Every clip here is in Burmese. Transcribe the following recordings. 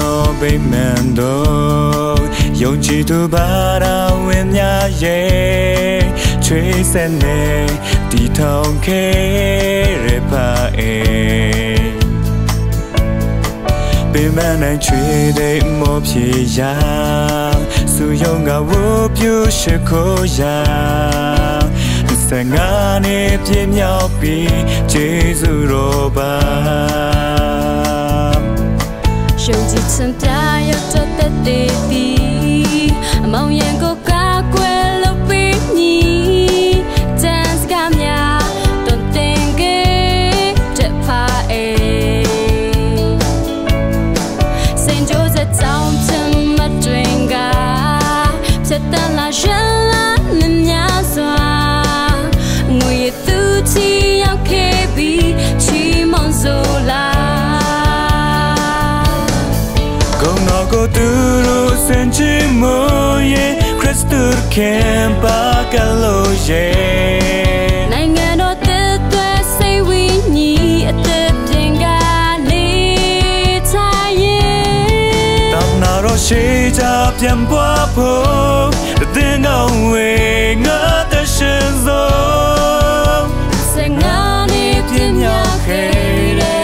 တန်ရှင်သောဗိမာန်တော်ယုံကြည်သူဘာသာဝင်များရဲ့ချွေးစက်နေတီထောင်ခဲရပါအေပင်မနိုင်ချွေတဲ့မောပြေရာစုယုံကဝပြူရှိခိုးရာစငါနေပြင်းမြောက်ပြီးဂျေဇုတော်ပါ ရှုံကြည်ချမ်းပြ ခင်ပါကလို့ရဲ့နိုင်ငံတော်တည်သွဲစိတ်ဝိညာဉ်အသက်ပြင်ကနေထားရဲ့တောင်းနာတော့ရှိကြပြန်ပွားဖို့တဲ့ငောင်းဝေငါတရှင်စောစငါနေပြင်းများခဲ့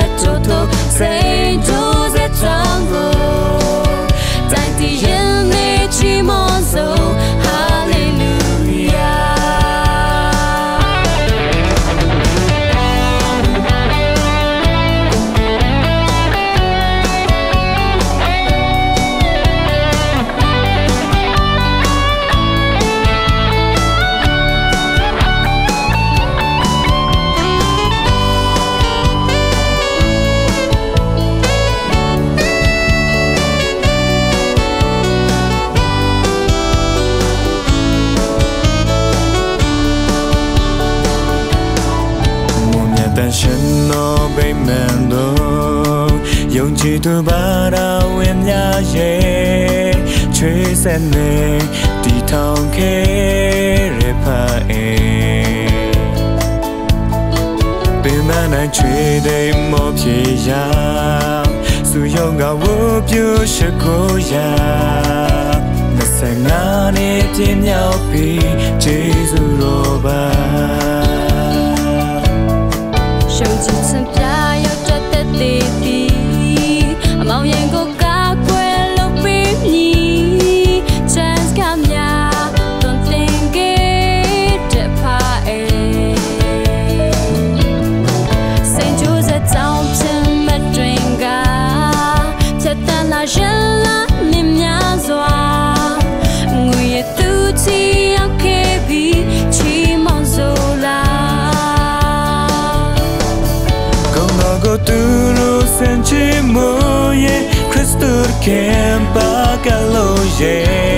no bemendo ယုံကြည်သူဘာသာဝင်များရဲ့ချွေးဆက်နေတီထောင်ခဲရပါအေပင်မနိုင်ချွေးတဲ့မောပြေရာစုယုံကဝပြူရှိခိုးရာမဆန်ငါနေပြင်းမြော စ င်ချီမူရဲ့ခရစ်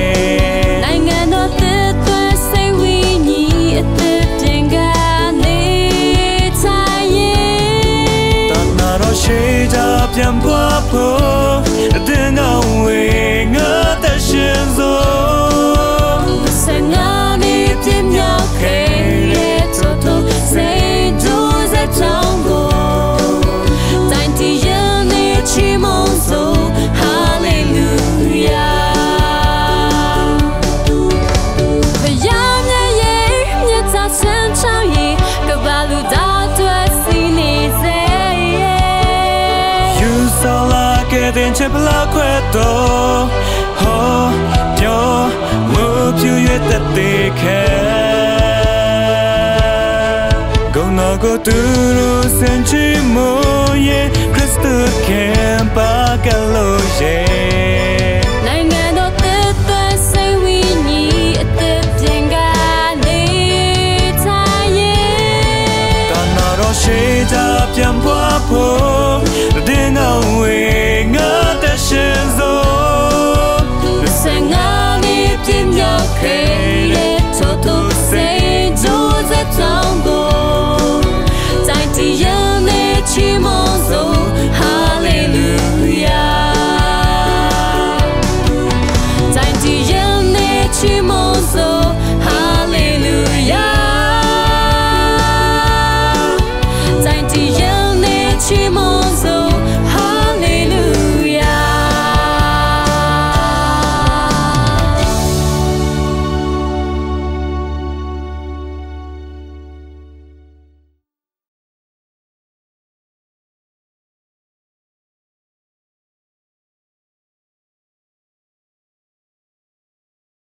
င်ချင်ဘလောက်ခွဲတော့ဟောပြောဝူပြူရတဲ့တေခဲကုန်းနာကိုတူလူစင်ချီမိုးရဲ့ခရစ်တုကန်ပါကလို့ရဲ့谁的偏颇，不定能为。okay.